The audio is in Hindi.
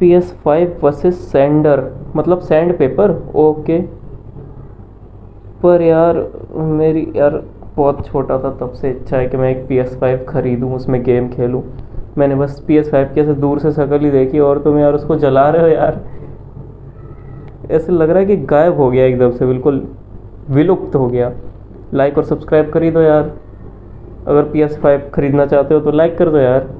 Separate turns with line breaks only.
P S five versus sander मतलब सैंड पेपर ओके पर यार, मेरी यार, बहुत छोटा था तब से इच्छा है कि मैं एक पी एस फाइव ख़रीदूँ, उसमें गेम खेलूँ। मैंने बस पी एस फाइव की ऐसे दूर से शक्ल ही देखी, और तुम यार उसको जला रहे हो यार। ऐसे लग रहा है कि गायब हो गया एकदम से, बिल्कुल विलुप्त हो गया। लाइक और सब्सक्राइब खरीदो दो यार। अगर पी एस फाइव ख़रीदना चाहते हो तो लाइक कर दो यार।